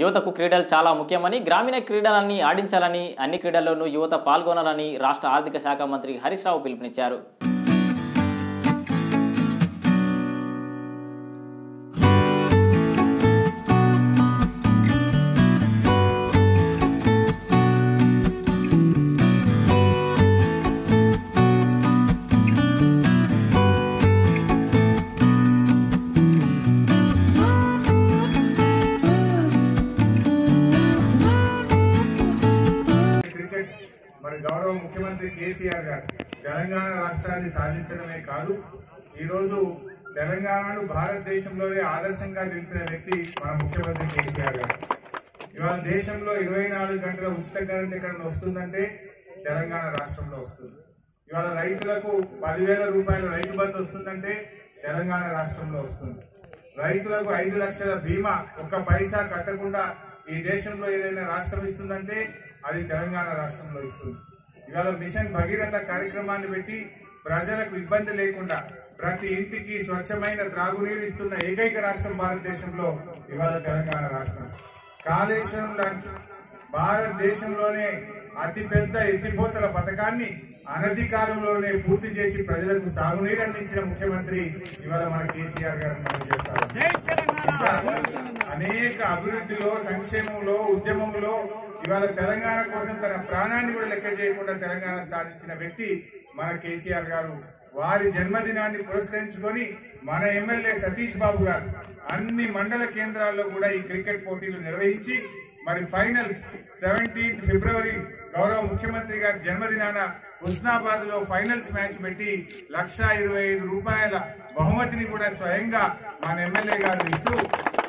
యువతకు క్రీడలు చాలా ముఖ్యమని గ్రామీణ క్రీడలన్నీ ఆడించాలని అన్ని క్రీడల్లోనూ యువత పాల్గొనాలని రాష్ట్ర ఆర్థిక శాఖ మంత్రి హరీష్ రావు పిలుపునిచ్చారు. తెలంగాణ రాష్ట్రాన్ని సాధించడమే కాదు ఈరోజు తెలంగాణను భారతదేశంలోనే ఆదర్శంగా నిలిపిన వ్యక్తి మన ముఖ్యమంత్రి కేసీఆర్ గారు. ఇవాళ దేశంలో ఇరవై నాలుగు గంటల ఉచిత కరెంట్ ఎక్కడ వస్తుందంటే తెలంగాణ రాష్ట్రంలో వస్తుంది. ఇవాళ రైతులకు పదివేల రూపాయల రైతు బంధు వస్తుందంటే తెలంగాణ రాష్ట్రంలో వస్తుంది. రైతులకు ఐదు లక్షల బీమా ఒక్క పైసా కట్టకుండా ఈ దేశంలో ఏదైనా రాష్ట్రం ఇస్తుందంటే అది తెలంగాణ రాష్ట్రంలో ఇస్తుంది. ఇవాళ మిషన్ భగీరథ కార్యక్రమాన్ని పెట్టి ప్రజలకు ఇబ్బంది లేకుండా ప్రతి ఇంటికి స్వచ్ఛమైన త్రాగునీరు ఇస్తున్న ఏకైక రాష్ట్రం భారతదేశంలో ఇవాళ తెలంగాణ రాష్ట్రం. కాళేశ్వరం లాంటి భారతదేశంలోనే అతిపెద్ద ఎత్తిపోతల పథకాన్ని అనధికారంలోనే పూర్తి చేసి ప్రజలకు సాగునీరు అందించిన ముఖ్యమంత్రి ఇవాళ మన కేసీఆర్ గారు మనం చేస్తారు అనేక అభివృద్ధిలో సంక్షేమంలో ఉద్యమంలో ఇవాళ తెలంగాణ కోసం తన ప్రాణాన్ని కూడా లెక్క చేయకుండా తెలంగాణ సాధించిన వ్యక్తి మన కేసీఆర్ గారు. వారి జన్మదినాన్ని పురస్కరించుకొని మన ఎమ్మెల్యే సతీష్ బాబు గారు అన్ని మండల కేంద్రాల్లో కూడా ఈ క్రికెట్ పోటీలు నిర్వహించి మరి ఫైనల్స్ సెవెంటీన్త్ ఫిబ్రవరి గౌరవ ముఖ్యమంత్రి గారి జన్మదినాన హుస్నాబాద్లో ఫైనల్స్ మ్యాచ్ పెట్టి లక్ష ఇరవై ఐదు రూపాయల బహుమతిని కూడా స్వయంగా మన ఎమ్మెల్యే గారు ఇస్తూ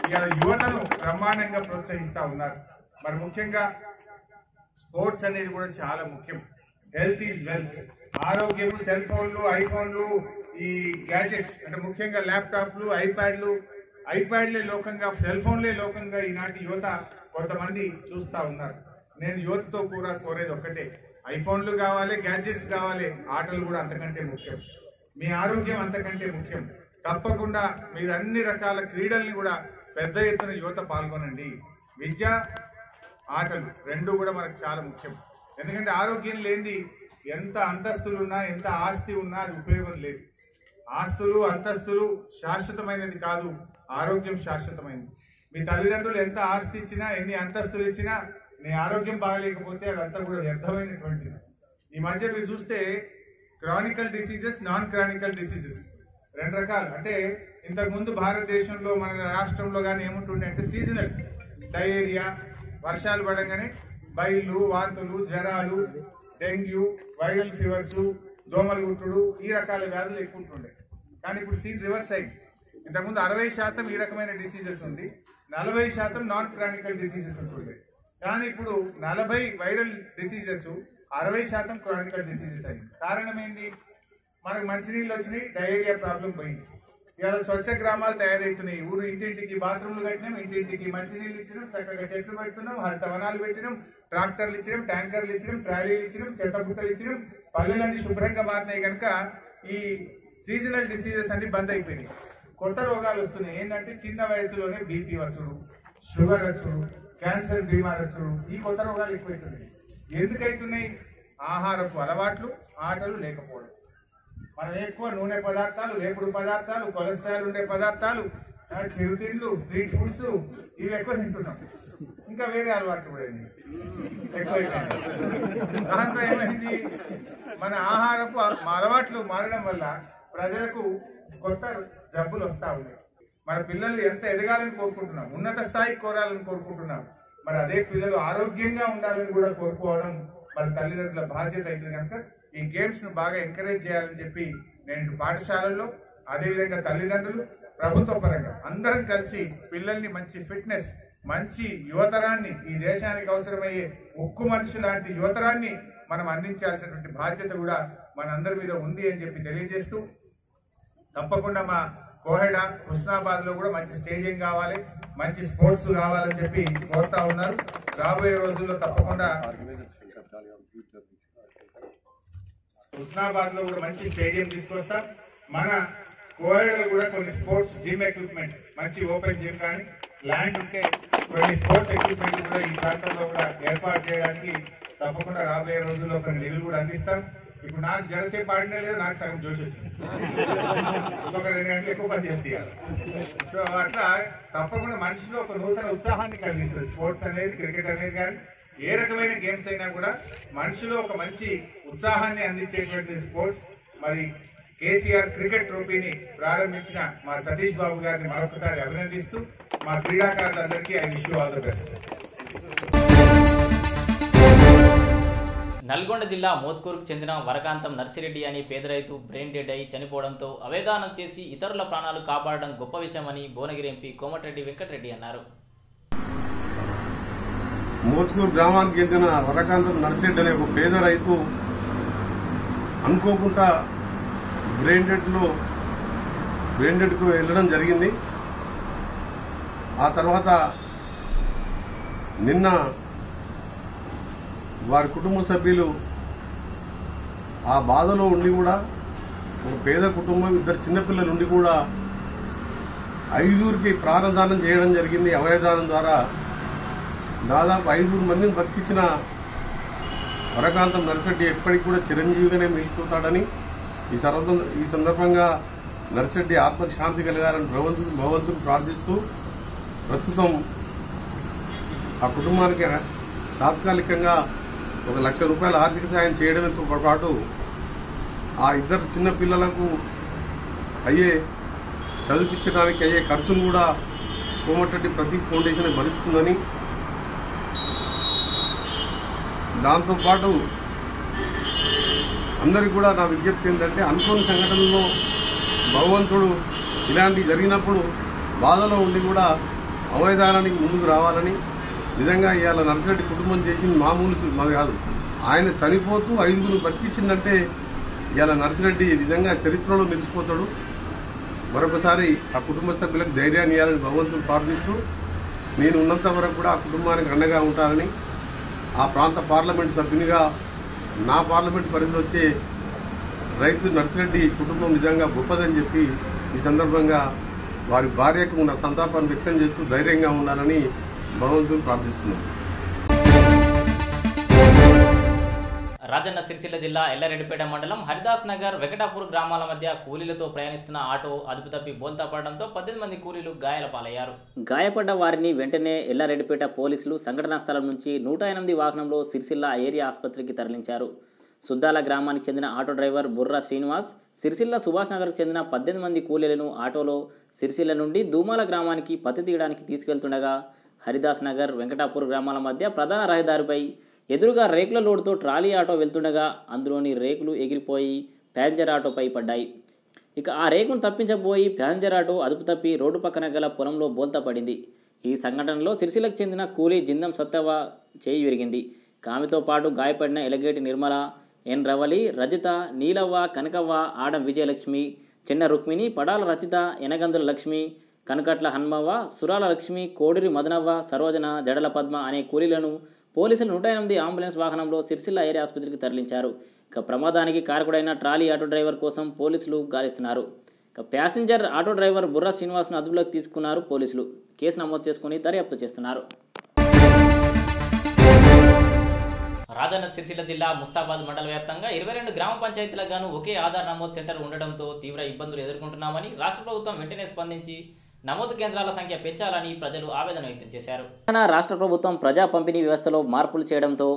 ఇలా యువతను బ్రహ్మాండంగా ప్రోత్సహిస్తా ఉన్నారు. మరి ముఖ్యంగా స్పోర్ట్స్ అనేది కూడా చాలా ముఖ్యం. Health is wealth. ఆరోగ్యం సెల్ ఫోన్లు ఐఫోన్లు ఈ గ్యాజెట్స్ అంటే ముఖ్యంగా ల్యాప్టాప్లు ఐప్యాడ్లు ఐప్యాడ్లే లోకంగా సెల్ ఫోన్లే లోకంగా ఈనాటి యువత కొంతమంది చూస్తూ ఉన్నారు. నేను యువతతో కూడా కోరేది ఒక్కటే. ఐఫోన్లు కావాలి గ్యాడ్జెట్స్ కావాలి ఆటలు కూడా అంతకంటే ముఖ్యం. మీ ఆరోగ్యం అంతకంటే ముఖ్యం. తప్పకుండా మీరు అన్ని రకాల క్రీడల్ని కూడా పెద్ద ఎత్తున యువత పాల్గొనండి. విద్య ఆటలు రెండు కూడా మనకు చాలా ముఖ్యం. ఎందుకంటే ఆరోగ్యం లేనిది ఎంత అంతస్తులు ఉన్నా ఎంత ఆస్తి ఉన్నా అది ఉపయోగం లేదు. ఆస్తులు అంతస్తులు శాశ్వతమైనది కాదు ఆరోగ్యం శాశ్వతమైనది. మీ తల్లిదండ్రులు ఎంత ఆస్తి ఇచ్చినా ఎన్ని అంతస్తులు ఇచ్చినా నీ ఆరోగ్యం బాగలేకపోతే అదంతా కూడా వ్యర్థమైనటువంటిది. ఈ మధ్య మీరు చూస్తే chronical diseases non chronical diseases. రెండు రకాలు. అంటే ఇంతకుముందు భారతదేశంలో మన రాష్ట్రంలో కానీ ఏముంటుండే అంటే సీజనల్ డయేరియా వర్షాలు పడంగానే బయళ్ళు వాంతులు జ్వరాలు డెంగ్యూ వైరల్ ఫీవర్స్ దోమలు గుట్టుడు ఈ రకాల వ్యాధులు ఎక్కువ ఉంటుండే. కానీ ఇప్పుడు సీన్ రివర్స్ అయింది. ఇంతకుముందు అరవై శాతం ఈ రకమైన డిసీజెస్ ఉంది నలభై శాతం నాన్ క్రానికల్ డిసీజెస్ ఉంటుండే. కానీ ఇప్పుడు నలభై వైరల్ డిసీజెస్ అరవై శాతం క్రానికల్ డిసీజెస్ అయింది. కారణం ఏంటి? మనకు మంచినీళ్ళు వచ్చినాయి డయేరియా ప్రాబ్లం పోయింది. ఇవాళ స్వచ్ఛ గ్రామాలు తయారవుతున్నాయి ఊరు ఇంటింటికి బాత్రూమ్లు కట్టినాం ఇంటింటికి మంచినీళ్ళు ఇచ్చినాం చక్కగా చెట్లు పెడుతున్నాం హరిత వనాలు పెట్టినాం ట్రాక్టర్లు ఇచ్చినాం ట్యాంకర్లు ఇచ్చినాం ట్రాలీలు ఇచ్చినాం చెత్తబుట్టలు ఇచ్చినాం. పల్లెలన్నీ శుభ్రంగా మారినాయి కనుక ఈ సీజనల్ డిసీజెస్ అన్ని బంద్ అయిపోయినాయి. కొత్త రోగాలు వస్తున్నాయి. ఏంటంటే చిన్న వయసులోనే బీపీ వచ్చుడు షుగర్ వచ్చుడు క్యాన్సర్ బీమార్ వచ్చుడు. ఈ కొత్త రోగాలు ఎక్కువైతున్నాయి. ఎందుకైతున్నాయి? ఆహారపు అలవాట్లు ఆటలు లేకపోవడం. మనం ఎక్కువ నూనె పదార్థాలు వేపుడు పదార్థాలు కొలెస్ట్రాల్ ఉండే పదార్థాలు చిరుతిండ్లు స్ట్రీట్ ఫుడ్స్ ఇవి ఎక్కువ తింటున్నాం. ఇంకా వేరే అలవాట్లు కూడా ఎక్కువ దాంతో ఏమైంది? మన ఆహారపు అలవాట్లు మారడం వల్ల ప్రజలకు కొత్త జబ్బులు వస్తా ఉన్నాయి. మన పిల్లలు ఎంత ఎదగాలని కోరుకుంటున్నాం? ఉన్నత స్థాయికి కోరాలని కోరుకుంటున్నాం. మరి అదే పిల్లలు ఆరోగ్యంగా ఉండాలని కూడా కోరుకోవడం మన తల్లిదండ్రుల బాధ్యత అయితే కనుక ఈ గేమ్స్ను బాగా ఎంకరేజ్ చేయాలని చెప్పి నేను పాఠశాలల్లో అదేవిధంగా తల్లిదండ్రులు ప్రభుత్వ పరంగా అందరం కలిసి పిల్లల్ని మంచి ఫిట్నెస్ మంచి యువతరాన్ని ఈ దేశానికి అవసరమయ్యే ఉక్కు మనిషి లాంటి యువతరాన్ని మనం అందించాల్సినటువంటి బాధ్యత కూడా మనందరి మీద ఉంది అని చెప్పి తెలియజేస్తూ తప్పకుండా మా కోహెడ హుస్నాబాద్లో కూడా మంచి స్టేడియం కావాలి మంచి స్పోర్ట్స్ కావాలని చెప్పి కోరుతా ఉన్నారు. రాబోయే రోజుల్లో తప్పకుండా హుస్నాబాద్లో కూడా మంచి స్టేడియం తీసుకొస్తాం. మన కోహెడలో కూడా కొన్ని స్పోర్ట్స్ జిమ్ ఎక్విప్మెంట్ మంచి ఓపెన్ జిమ్ కానీ ల్యాండ్ ఉంటే కొన్ని స్పోర్ట్స్ ఎక్విప్మెంట్ కూడా ఈ ప్రాంతంలో కూడా ఏర్పాటు చేయడానికి తప్పకుండా రాబోయే రోజుల్లో కొన్ని నిధులు కూడా అందిస్తాం. ఇప్పుడు నాకు జనసేపు ఆడినా లేదు నాకు సగం జోష్ వచ్చింది. ఒక రెండు గంటలు ఎక్కువ పని చేస్తే సో అట్లా తప్పకుండా మనిషిలో ఒక నూతన ఉత్సాహాన్ని కలిగిస్తుంది. స్పోర్ట్స్ అనేది క్రికెట్ అనేది కానీ ఏ రకమైన గేమ్స్ అయినా కూడా మనిషిలో ఒక మంచి ఉత్సాహాన్ని అందించేటువంటి స్పోర్ట్స్ మరి కేసీఆర్ క్రికెట్ ట్రోఫీని ప్రారంభించిన మా సతీష్ బాబు గారిని మరొకసారి అభినందిస్తూ మా క్రీడాకారులందరికీ I wish all the best Nalgonda జిల్లా మోత్కూరుకు చెందిన వరకాంతం నర్సిరెడ్డి అనే పేద రైతు బ్రెయిన్ డెడ్ అయి చనిపోవడంతో అవేదానం చేసి ఇతరుల ప్రాణాలు కాపాడడం గొప్ప విషయమని భువనగిరి ఎంపీ కోమటిరెడ్డి వెంకటరెడ్డి అన్నారు. మోత్కూరు గ్రామానికి చెందిన వరకాంతం నర్సిరెడ్డి అనే ఒక పేద రైతు అనుకోకుండా బ్రెయిన్ డెడ్లో బ్రెయిన్ డెడ్కు వెళ్ళడం జరిగింది. ఆ తర్వాత నిన్న వారి కుటుంబ సభ్యులు ఆ బాధలో ఉండి కూడా ఒక పేద కుటుంబం ఇద్దరు చిన్నపిల్లలు ఉండి కూడా ఐదుగురికి ప్రాణదానం చేయడం జరిగింది. అవయదానం ద్వారా దాదాపు ఐదుగురు మందిని బతికించిన వరకాంతం నర్సిరెడ్డి ఎప్పటికి కూడా చిరంజీవిగానే మిగిలిపోతాడని ఈ సర్వ ఈ సందర్భంగా నర్సిరెడ్డి ఆత్మకు శాంతి కలగాలని భగవంతుడు భగవంతుని ప్రార్థిస్తూ ప్రస్తుతం ఆ కుటుంబానికి తాత్కాలికంగా ఒక లక్ష రూపాయల ఆర్థిక సాయం చేయడంతో పాటు ఆ ఇద్దరు చిన్న పిల్లలకు అయ్యే చదివించడానికి అయ్యే ఖర్చును కూడా కోమటిరెడ్డి ప్రతీక్ ఫౌండేషన్ భరిస్తుందని దాంతోపాటు అందరికి కూడా నా విజ్ఞప్తి ఏంటంటే అనుకోని సంఘటనలో భగవంతుడు ఇలాంటివి జరిగినప్పుడు బాధలో ఉండి కూడా అవయదానానికి ముందుకు రావాలని నిజంగా ఇవాళ నర్సిరెడ్డి కుటుంబం చేసింది మామూలు మాది కాదు. ఆయన చనిపోతూ ఐదుగురు బతికించిందంటే ఇవాళ నర్సిరెడ్డి నిజంగా చరిత్రలో నిలిచిపోతాడు. మరొకసారి ఆ కుటుంబ సభ్యులకు ధైర్యాన్ని ఇవ్వాలని భగవంతుడు ప్రార్థిస్తూ నేను ఉన్నంత వరకు కూడా ఆ కుటుంబానికి అండగా ఉంటానని ఆ ప్రాంత పార్లమెంట్ సభ్యునిగా నా పార్లమెంట్ పరిధిలో వచ్చే రైతు నర్సిరెడ్డి కుటుంబం నిజంగా గొప్పదని చెప్పి ఈ సందర్భంగా వారి భార్యకు ఉన్న సంతాపాన్ని వ్యక్తం చేస్తూ ధైర్యంగా ఉండాలని భగవంతుని ప్రార్థిస్తున్నాను రాజన్న సిరిసిల్ల జిల్లా ఎల్లారెడ్డిపేట మండలం హరిదాస్ నగర్ వెంకటాపూర్ గ్రామాల మధ్య కూలీలతో ప్రయాణిస్తున్న ఆటో అదుపు తప్పి బోల్తా పడడంతో పద్దెనిమిది మంది కూలీలు గాయాల పాలయ్యారు. గాయపడ్డ వారిని వెంటనే ఎల్లారెడ్డిపేట పోలీసులు సంఘటనా స్థలం నుంచి నూట ఎనిమిది వాహనంలో సిరిసిల్ల ఏరియా ఆసుపత్రికి తరలించారు. సుద్దాల గ్రామానికి చెందిన ఆటో డ్రైవర్ బుర్రా శ్రీనివాస్ సిరిసిల్ల సుభాష్ నగర్కు చెందిన పద్దెనిమిది మంది కూలీలను ఆటోలో సిరిసిల్ల నుండి దూమాల గ్రామానికి పత్తి తీయడానికి తీసుకెళ్తుండగా హరిదాస్ నగర్ వెంకటాపూర్ గ్రామాల మధ్య ప్రధాన రహదారిపై ఎదురుగా రేకుల లోడుతో ట్రాలీ ఆటో వెళ్తుండగా అందులోని రేకులు ఎగిరిపోయి ప్యాసింజర్ ఆటోపై పడ్డాయి. ఇక ఆ రేకును తప్పించబోయి ప్యాసింజర్ ఆటో అదుపు తప్పి రోడ్డు పక్కన గల పొలంలో బోల్తా పడింది. ఈ సంఘటనలో సిరిసిలకు చెందిన కూలీ జిందం సత్తవ చేయి విరిగింది. కామెతో పాటు గాయపడిన ఎలగేటి నిర్మల ఎన్ రవలి రజిత నీలవ్వ కనకవ్వ ఆడం విజయలక్ష్మి చిన్న రుక్మిణి పడాల రచిత ఎనగందుల లక్ష్మి కనకట్ల హన్మవ్వ సురాల లక్ష్మి కోడిరి మదనవ్వ సరోజన జడల పద్మ అనే కూలీలను పోలీసులు నూట ఎనిమిది అంబులెన్స్ వాహనంలో సిరిసిల్ల ఏరియా ఆసుపత్రికి తరలించారు. ఇక ప్రమాదానికి కారకుడైన ట్రాలీ ఆటో డ్రైవర్ కోసం పోలీసులు గాలిస్తున్నారు. ఇక ప్యాసింజర్ ఆటో డ్రైవర్ బుర్రా శ్రీనివాస్ను అదుపులోకి తీసుకున్నారు పోలీసులు. కేసు నమోదు చేసుకుని దర్యాప్తు చేస్తున్నారు. రాజన్న సిరిసిల్ల జిల్లా ముస్తాబాద్ మండల వ్యాప్తంగా ఇరవై రెండు గ్రామ పంచాయతీలకు గాను ఒకే ఆధార్ నమోదు సెంటర్ ఉండడంతో తీవ్ర ఇబ్బందులు ఎదుర్కొంటున్నామని రాష్ట్ర ప్రభుత్వం వెంటనే స్పందించి నమోదు కేంద్రాల సంఖ్య పెంచాలని ప్రజలు ఆవేదన వ్యక్తం చేశారు. తెలంగాణ రాష్ట్ర ప్రభుత్వం ప్రజా పంపిణీ వ్యవస్థలో మార్పులు చేయడంతో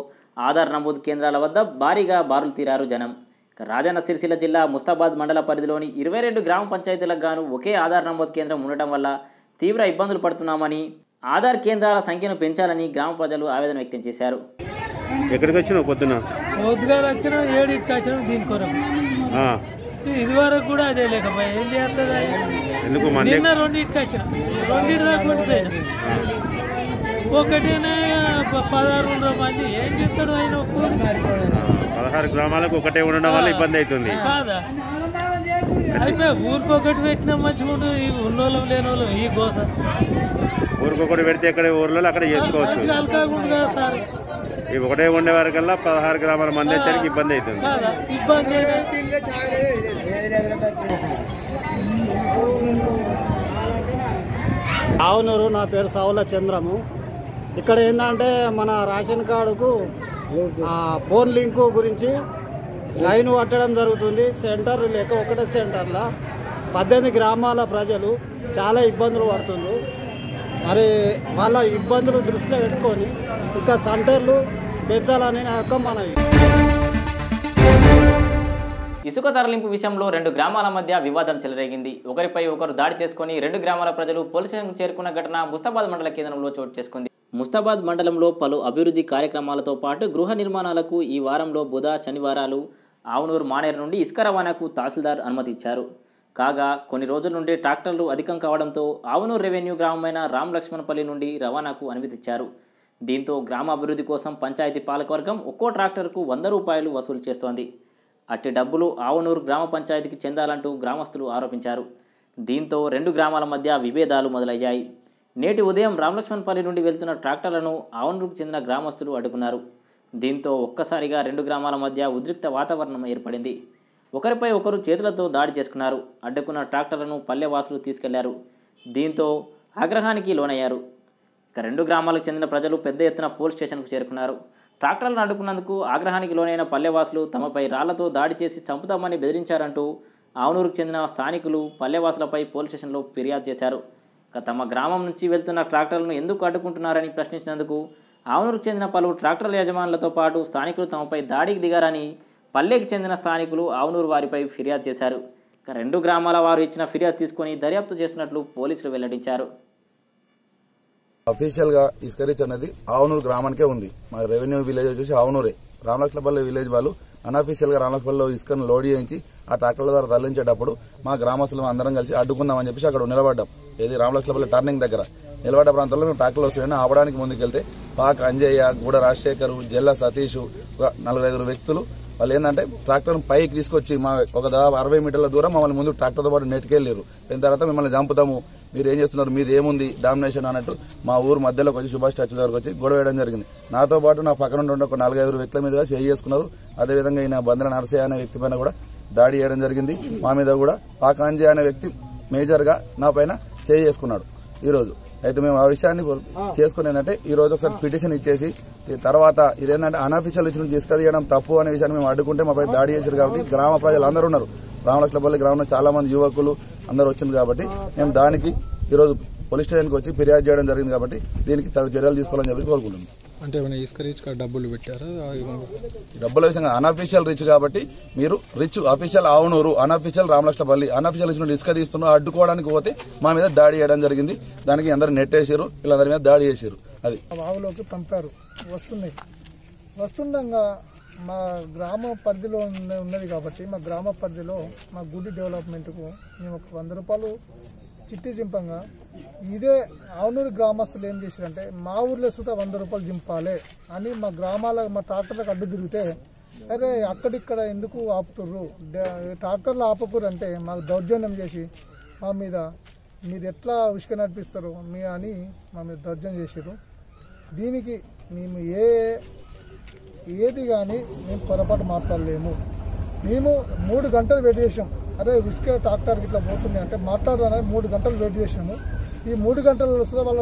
ఆధార్ నమోదు కేంద్రాల వద్ద భారీగా బారులు తీరారు జనం. ఇక రాజన్న సిరిసిల్ల జిల్లా ముస్తాబాద్ మండల పరిధిలోని ఇరవై రెండు గ్రామ పంచాయతీలకు గాను ఒకే ఆధార్ నమోదు కేంద్రం ఉండటం వల్ల తీవ్ర ఇబ్బందులు పడుతున్నామని ఆధార్ కేంద్రాల సంఖ్యను పెంచాలని గ్రామ ప్రజలు ఆవేదన వ్యక్తం చేశారు. ఎక్కడికి వచ్చినావు పొద్దున? వచ్చిన ఏడింటికి వచ్చిన దీని కొరకు ఇది వరకు కూడా అదే లేకపోయా? ఏం చేస్తుంది నిన్న రెండింటికి వచ్చిన రెండింటి దాకా ఒకటేనే ప- పదహారు వందల మంది. ఏం చెప్తాడు ఆయన పదహారు గ్రామాలకు ఒకటే ఉండడం వల్ల ఇబ్బంది అవుతుంది. కాదా? అయిపోయి ఊరికి ఒకటి పెట్టినా మంచిగా ఉండు ఈ ఉన్నోళ్ళం లేని వాళ్ళం ఈ గోస. ఊరికొకటి పెడితే ఎక్కడ ఊర్లో అక్కడ చేసుకోవచ్చు. అలకాకుండా కదా సార్. ఇవి ఒకటే ఉండే వరకల్లా పదహారు గ్రామాల మంది వచ్చరికి ఇబ్బంది అవుతుంది. ఇబ్బంది అవునరు నా పేరు సావుల చంద్రము. ఇక్కడ ఏంటంటే మన రేషన్ కార్డుకు ఫోన్ లింకు గురించి లైన్ పట్టడం జరుగుతుంది. సెంటర్ లేక ఒకటే సెంటర్లో. పద్దెనిమిది గ్రామాల ప్రజలు చాలా ఇబ్బందులు పడుతుంది మరి వాళ్ళ ఇబ్బందులు దృష్టిలో పెట్టుకొని ఇంకా సెంటర్లు పెంచాలని నా యొక్క మనవి. ఇసుక తరలింపు విషయంలో రెండు గ్రామాల మధ్య వివాదం చెలరేగింది. ఒకరిపై ఒకరు దాడి చేసుకుని రెండు గ్రామాల ప్రజలు పోలీసులకు చేరుకున్న ఘటన ముస్తాబాద్ మండల కేంద్రంలో చోటు చేసుకుంది. ముస్తాబాద్ మండలంలో పలు అభివృద్ధి కార్యక్రమాలతో పాటు గృహ నిర్మాణాలకు ఈ వారంలో బుధ శనివారాలు ఆవునూరు మానేరు నుండి ఇసుక రవాణాకు తహసీల్దార్ అనుమతి ఇచ్చారు కాగా కొన్ని రోజుల నుండి ట్రాక్టర్లు అధికం కావడంతో ఆవునూరు రెవెన్యూ గ్రామమైన రామ్ లక్ష్మణపల్లి నుండి రవాణాకు అనుమతి ఇచ్చారు దీంతో గ్రామ అభివృద్ధి కోసం పంచాయతీ పాలకవర్గం ఒక్కో ట్రాక్టర్కు వంద రూపాయలు వసూలు చేస్తోంది. అట్టి డబ్బులు ఆవనూరు గ్రామ పంచాయతీకి చెందాలంటూ గ్రామస్తులు ఆరోపించారు. దీంతో రెండు గ్రామాల మధ్య విభేదాలు మొదలయ్యాయి. నేటి ఉదయం రామలక్ష్మణపల్లి నుండి వెళ్తున్న ట్రాక్టర్లను ఆవనూరుకు చెందిన గ్రామస్తులు అడ్డుకున్నారు. దీంతో ఒక్కసారిగా రెండు గ్రామాల మధ్య ఉద్రిక్త వాతావరణం ఏర్పడింది. ఒకరిపై ఒకరు చేతులతో దాడి చేసుకున్నారు. అడ్డుకున్న ట్రాక్టర్లను పల్లెవాసులు తీసుకెళ్ళారు. దీంతో ఆగ్రహానికి లోనయ్యారు. ఇక రెండు గ్రామాలకు చెందిన ప్రజలు పెద్ద ఎత్తున పోలీస్ స్టేషన్కు చేరుకున్నారు. ట్రాక్టర్లను అడ్డుకున్నందుకు ఆగ్రహానికి లోనైన పల్లెవాసులు తమపై రాళ్ళతో దాడి చేసి చంపుతామని బెదిరించారంటూ ఆవునూరుకు చెందిన స్థానికులు పల్లెవాసులపై పోలీస్ స్టేషన్లో ఫిర్యాదు చేశారు. ఇక తమ గ్రామం నుంచి వెళ్తున్న ట్రాక్టర్లను ఎందుకు అడ్డుకుంటున్నారని ప్రశ్నించినందుకు ఆవునూరుకు చెందిన పలు ట్రాక్టర్ల యజమానులతో పాటు స్థానికులు తమపై దాడికి దిగారని పల్లెకి చెందిన స్థానికులు ఆవునూరు వారిపై ఫిర్యాదు చేశారు. ఇక రెండు గ్రామాల వారు ఇచ్చిన ఫిర్యాదు తీసుకొని దర్యాప్తు చేస్తున్నట్లు పోలీసులు వెల్లడించారు. అఫీషియల్గా ఇసుక రీచ్ అనేది ఆవునూరు గ్రామానికే ఉంది. మా రెవెన్యూ విలేజ్ వచ్చేసి ఆవునూరే. రామలక్ష్మపల్లి విలేజ్ వాళ్ళు అన్అఫీషియల్గా రామలక్ష్మపల్లిలో ఇసుకను లోడ్ చేయించి ఆ ట్రాక్టర్ల ద్వారా తరలించేటప్పుడు మా గ్రామస్తులు అందరం కలిసి అడ్డుకుందామని చెప్పేసి అక్కడ నిలబడ్డాం. ఏది రామలక్ష్మపల్లి టర్నింగ్ దగ్గర. నిలబడ్డ ప్రాంతంలో మేము ట్రాక్టర్లు వస్తున్నాయని ఆపడానికి ముందుకెళ్తే పాక్ అంజయ్య గూడ రాజశేఖర్ జిల్లా సతీష్ ఒక నలుగురు వ్యక్తులు వాళ్ళు ఏంటంటే ట్రాక్టర్ పైకి తీసుకొచ్చి మా ఒక దాదాపు అరవై మీటర్ల దూరం మమ్మల్ని ముందు ట్రాక్టర్తో పాటు నెట్టుకెళ్ళారు దాని తర్వాత మిమ్మల్ని చంపుతాము. మీరు ఏం చేస్తున్నారు? మీది ఏముంది? డామినేషన్ అన్నట్టు మా ఊరు మధ్యలోకి వచ్చి సుభాష్ స్టాచ్యూ దగ్గరకు వచ్చి గొడవ వేయడం జరిగింది. నాతో పాటు నా పక్కన ఉండే ఒక నాలుగైదు వ్యక్తుల మీద చేయి చేసుకున్నారు. అదేవిధంగా ఈయన బంద్ర నరసయ్య అనే వ్యక్తి పైన కూడా దాడి చేయడం జరిగింది. మా మీద కూడా పాకాంజే అనే వ్యక్తి మేజర్గా నా పైన చేయి చేసుకున్నాడు ఈరోజు. అయితే మేము ఆ విషయాన్ని చేసుకుని ఏంటంటే ఈ రోజు ఒకసారి పిటిషన్ ఇచ్చేసి తర్వాత ఇదేంటంటే అనఫీషియల్ ఇచ్చిన తీసుకెళ్ళడం తప్పు అనే విషయాన్ని మేము అడ్డుకుంటే మాపై దాడి చేశారు కాబట్టి గ్రామ ప్రజలు అందరూ ఉన్నారు. రామలక్ష్మపల్లి గ్రామంలో చాలా మంది యువకులు అందరూ వచ్చింది కాబట్టి మేము దానికి ఈ రోజు పోలీస్ స్టేషన్కి వచ్చి ఫిర్యాదు చేయడం జరిగింది కాబట్టి దీనికి తగు చర్యలు తీసుకోవాలని చెప్పి కోరుకుంటున్నాం. అంటే ఏమైనా ఇసుక రీచ్ డబ్బులు పెట్టారా? డబ్బుల విషయంగా అనఫీషియల్ రిచ్ కాబట్టి మీరు rich official Avunuru unofficial Ramalakshmapalli unofficial ఇచ్చిన ఇసుక తీస్తున్నా అడ్డుకోవడానికి పోతే మా మీద దాడి చేయడం జరిగింది. దానికి అందరు నెట్టేసారు వీళ్ళందరి మీద దాడి చేశారు. అది. వాగులోకి పంపారు. వస్తున్నాయి. వస్తుండగా మా గ్రామ పరిధిలో ఉన్న- ఉన్నది కాబట్టి మా గ్రామ పరిధిలో మా గుడి డెవలప్మెంట్కు మేము ఒక వంద రూపాయలు చిట్టి చింపంగా ఇదే ఆవునూరు గ్రామస్తులు ఏం చేశారంటే మా ఊర్లో సుతా వంద రూపాయలు చింపాలి అని మా గ్రామాల మా ట్రాక్టర్లకు అడ్డు తిరిగితే అరే అక్కడిక్కడ ఎందుకు ఆపుతుర్రు? ట్రాక్టర్లు ఆపకూరు అంటే మాకు దౌర్జన్యం చేసి మా మీద మీరు ఎట్లా ఉష్క నడిపిస్తారు మీ అని మా మీద దౌర్జన్యం చేసారు దీనికి మేము ఏ ఏది కానీ మేము పొరపాటు మాట్లాడలేము. మేము మూడు గంటలు వెయిట్ చేసాం అరే ఇసుక ట్రాక్టర్కి ఇట్లా పోతున్నాయి అంటే మాట్లాడడానికి మూడు గంటలు వెయిట్ చేసాము ఈ మూడు గంటలు వస్తే వాళ్ళ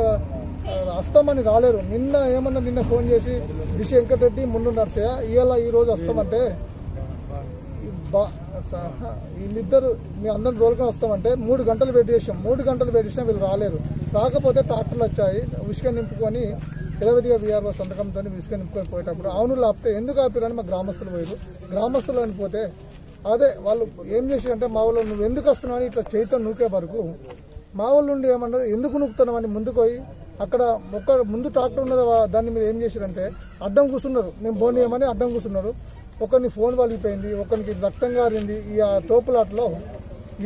వస్తామని రాలేరు. నిన్న ఏమన్నా నిన్న ఫోన్ చేసి డిసి వెంకటరెడ్డి ముందు నర్సయ్య ఇవాళ ఈ రోజు వస్తామంటే బా- వీళ్ళిద్దరు మీ అందరం రోలుకొని వస్తామంటే మూడు గంటలు వెయిట్ చేసాం మూడు గంటలు వెయిట్ చేసినా వీళ్ళు రాలేరు. రాకపోతే ట్రాక్టర్లు వచ్చాయి. ఉసుక నింపుకొని ఎలవదిగా వీఆర్ఓ సంతకంతో ఉసుక నింపుకొని పోయేటప్పుడు అవును ఆపితే ఎందుకు ఆపిరని మా గ్రామస్తులు పోయారు గ్రామస్తులు అని పోతే అదే వాళ్ళు ఏం చేసారంటే మా వాళ్ళు నువ్వు ఎందుకు వస్తున్నావు అని ఇట్లా చేతితో నూకే వరకు మా వాళ్ళు నుండి ఏమన్నారు ఎందుకు నూకుతున్నావు అని ముందుకు పోయి అక్కడ ఒక్క ముందు ట్రాక్టర్ ఉన్నది దాని మీద ఏం చేశారంటే అడ్డం కూర్చున్నారు. మేము పోనీయమని అడ్డం కూర్చున్నారు. ఒకరిని ఫోన్ పలిగిపోయింది ఒకరికి రక్తం గారింది ఈ ఆ తోపులాట్లో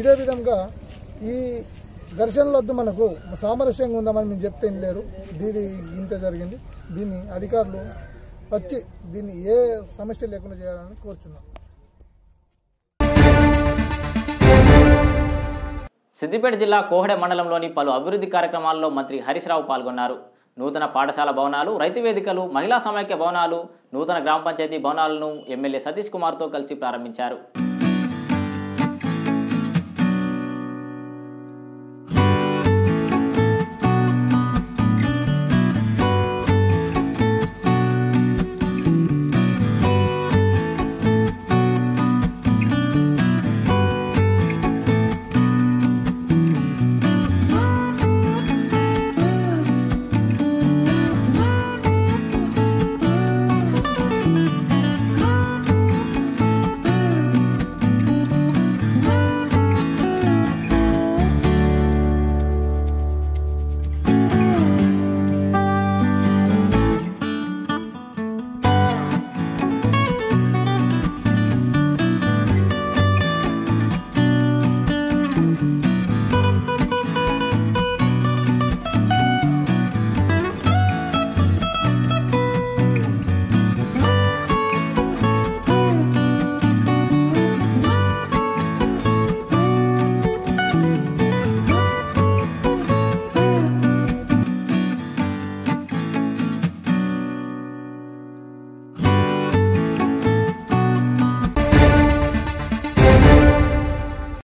ఇదే విధంగా ఈ ఘర్షణలు వద్దు మనకు సామరస్యంగా ఉందామని మేము చెప్తే ఏం లేరు. దీని ఇంత జరిగింది. దీన్ని అధికారులు వచ్చి దీన్ని ఏ సమస్య లేకుండా చేయాలని కోరుచున్నాం. సిద్దిపేట జిల్లా కోహెడ మండలంలోని పలు అభివృద్ధి కార్యక్రమాల్లో మంత్రి హరీష్ రావు పాల్గొన్నారు. నూతన పాఠశాల భవనాలు రైతు వేదికలు మహిళా సమైక్య భవనాలు నూతన గ్రామ పంచాయతీ భవనాలను ఎమ్మెల్యే సతీష్ కుమార్తో కలిసి ప్రారంభించారు.